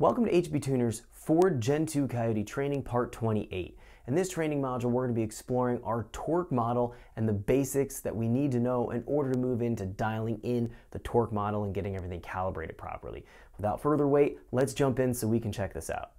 Welcome to HP Tuners Ford Gen 2 Coyote Training Part 28. In this training module, we're going to be exploring our torque model and the basics that we need to know in order to move into dialing in the torque model and getting everything calibrated properly. Without further wait, let's jump in so we can check this out.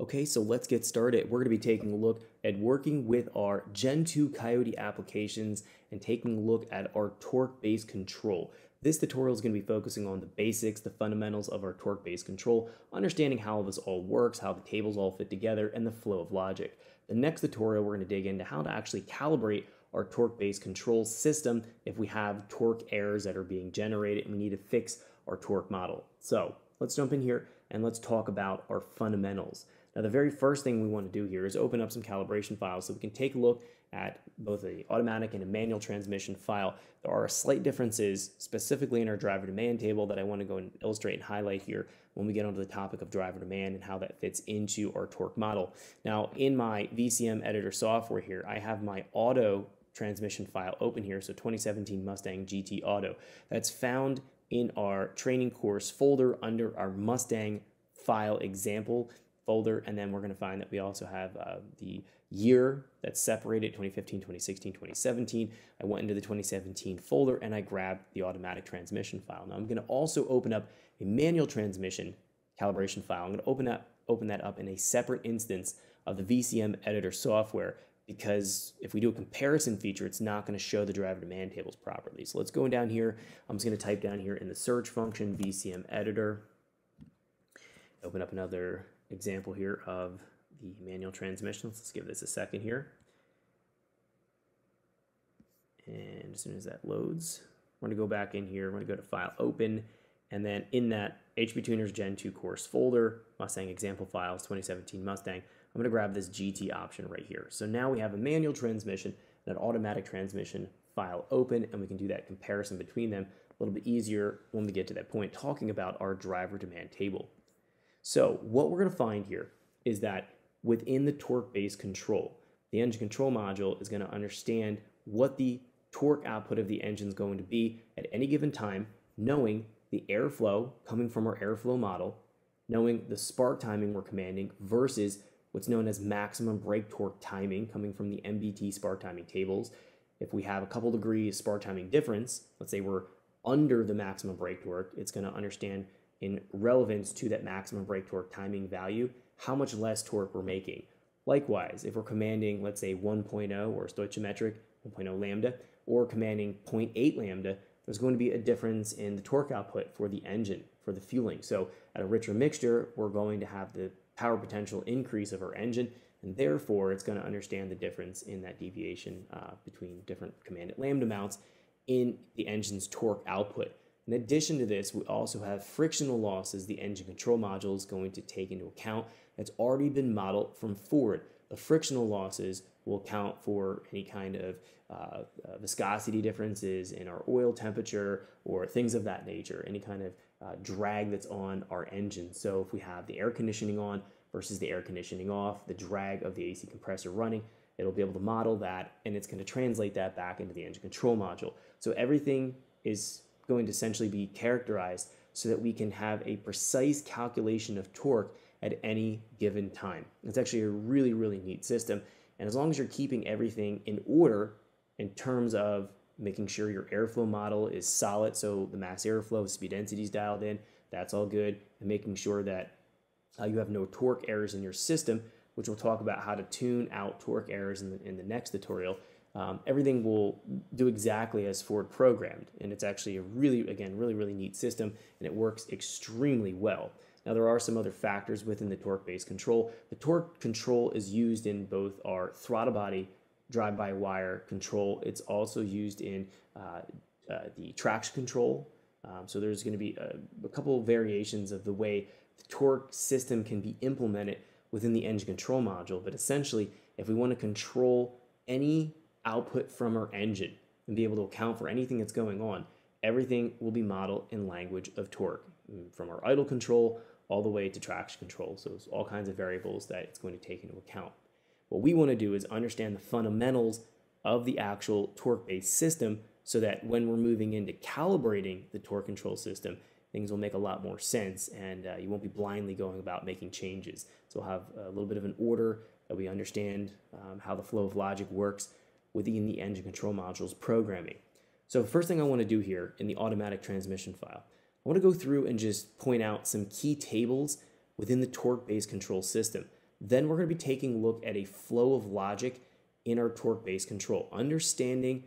Okay, so let's get started. We're going to be taking a look at working with our Gen 2 Coyote applications and taking a look at our torque-based control. This tutorial is going to be focusing on the basics, the fundamentals of our torque-based control, understanding how this all works, how the tables all fit together, and the flow of logic. The next tutorial, we're going to dig into how to actually calibrate our torque-based control system if we have torque errors that are being generated and we need to fix our torque model. So let's jump in here and let's talk about our fundamentals. Now, the very first thing we want to do here is open up some calibration files so we can take a look at both the automatic and a manual transmission file. There are slight differences specifically in our driver demand table that I want to go and illustrate and highlight here when we get onto the topic of driver demand and how that fits into our torque model. Now, in my VCM editor software here, I have my auto transmission file open here, so 2017 Mustang GT Auto. That's found in our training course folder under our Mustang file example folder. And then we're going to find that we also have uh, the year that's separated 2015, 2016, 2017. I went into the 2017 folder and I grabbed the automatic transmission file. Now I'm going to also open up a manual transmission calibration file. I'm going to open up open that up in a separate instance of the VCM editor software because if we do a comparison feature, it's not going to show the driver demand tables properly. So let's go down here. I'm just going to type down here in the search function VCM editor. Open up another example here of the manual transmissions. Let's give this a second here. And as soon as that loads, we're going to go back in here. We're going to go to File, Open, and then in that HP Tuners Gen 2 course folder, Mustang example files, 2017 Mustang, I'm going to grab this GT option right here. So now we have a manual transmission and an automatic transmission file open, and we can do that comparison between them a little bit easier when we get to that point talking about our driver demand table. So what we're going to find here is that within the torque-based control, the engine control module is going to understand what the torque output of the engine is going to be at any given time, knowing the airflow coming from our airflow model, knowing the spark timing we're commanding versus what's known as maximum brake torque timing coming from the MBT spark timing tables. If we have a couple degrees spark timing difference, let's say we're under the maximum brake torque, it's going to understand in relevance to that maximum brake torque timing value, how much less torque we're making. Likewise, if we're commanding, let's say 1.0 or stoichiometric 1.0 lambda, or commanding 0.8 lambda, there's going to be a difference in the torque output for the engine, for the fueling. So at a richer mixture, we're going to have the power potential increase of our engine, and therefore it's going to understand the difference in that deviation uh, between different commanded lambda amounts in the engine's torque output. In addition to this, we also have frictional losses the engine control module is going to take into account that's already been modeled from Ford. The frictional losses will account for any kind of uh, uh, viscosity differences in our oil temperature or things of that nature, any kind of uh, drag that's on our engine. So if we have the air conditioning on versus the air conditioning off, the drag of the AC compressor running, it'll be able to model that and it's going to translate that back into the engine control module. So everything is going to essentially be characterized so that we can have a precise calculation of torque at any given time. It's actually a really, really neat system. And as long as you're keeping everything in order in terms of making sure your airflow model is solid, so the mass airflow, speed density is dialed in, that's all good, and making sure that uh, you have no torque errors in your system, which we'll talk about how to tune out torque errors in the, in the next tutorial um, everything will do exactly as Ford programmed. And it's actually a really, again, really, really neat system, and it works extremely well. Now, there are some other factors within the torque-based control. The torque control is used in both our throttle body drive-by-wire control. It's also used in uh, uh, the traction control. Um, so there's going to be a, a couple of variations of the way the torque system can be implemented within the engine control module. But essentially, if we want to control any output from our engine and be able to account for anything that's going on, everything will be modeled in language of torque, mm, from our idle control all the way to traction control. So it's all kinds of variables that it's going to take into account. What we want to do is understand the fundamentals of the actual torque-based system so that when we're moving into calibrating the torque control system, things will make a lot more sense and uh, you won't be blindly going about making changes. So we'll have a little bit of an order that we understand um, how the flow of logic works within the engine control module's programming. So first thing I want to do here in the automatic transmission file, I want to go through and just point out some key tables within the torque-based control system. Then we're going to be taking a look at a flow of logic in our torque-based control, understanding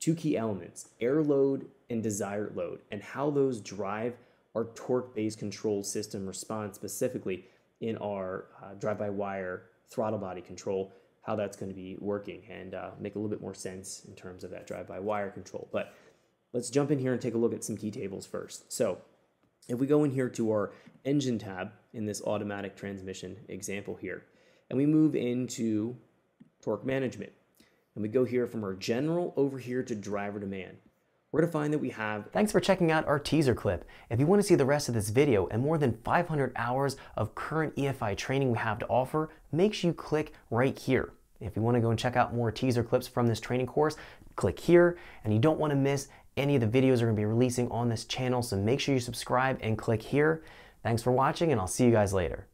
two key elements, air load and desired load, and how those drive our torque-based control system response specifically in our uh, drive-by-wire throttle body control, how that's going to be working and uh, make a little bit more sense in terms of that drive-by-wire control. But let's jump in here and take a look at some key tables first. So if we go in here to our engine tab in this automatic transmission example here, and we move into torque management, and we go here from our general over here to driver demand, we're going to find that we have... Thanks for checking out our teaser clip. If you want to see the rest of this video and more than 500 hours of current EFI training we have to offer, make sure you click right here. If you want to go and check out more teaser clips from this training course, click here. And you don't want to miss any of the videos we're going to be releasing on this channel, so make sure you subscribe and click here. Thanks for watching, and I'll see you guys later.